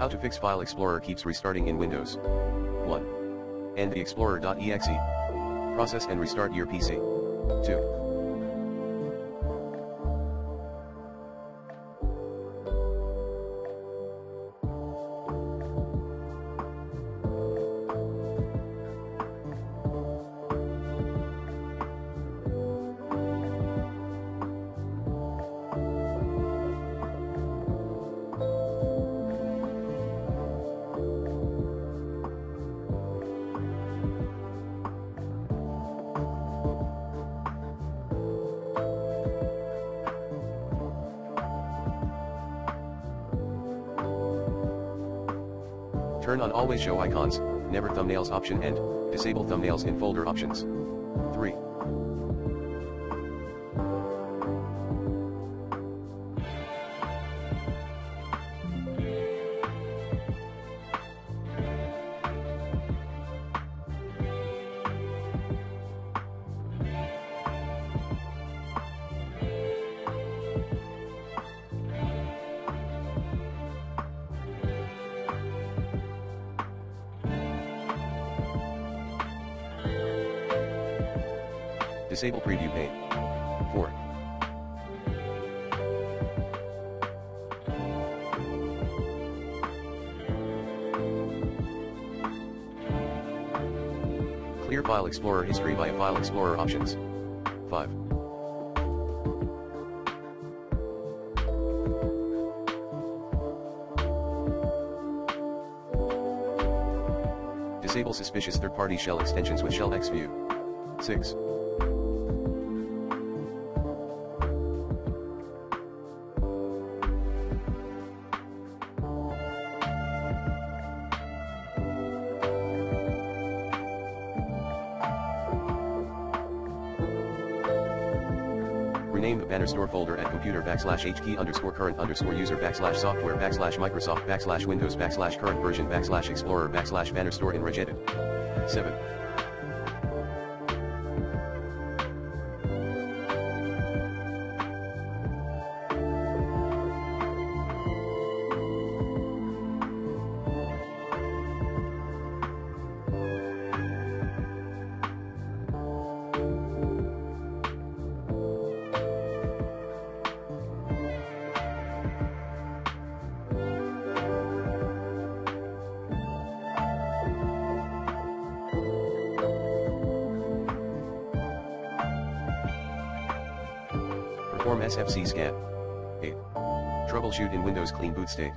How to fix File Explorer keeps restarting in Windows. 1. End the Explorer.exe. Process and restart your PC. 2. Turn on always show icons, never thumbnails option and, disable thumbnails in folder options. Disable preview pane. 4. Clear File Explorer history via File Explorer options. 5. Disable suspicious third-party shell extensions with ShellExView. 6. Rename the BannerStore folder at computer backslash h key underscore current underscore user backslash software backslash Microsoft backslash Windows backslash current version backslash Explorer backslash BannerStore in regedit. 7. Perform SFC scan. 8. Troubleshoot in Windows Clean Boot state.